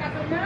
kasurnya